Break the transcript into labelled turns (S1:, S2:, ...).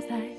S1: things like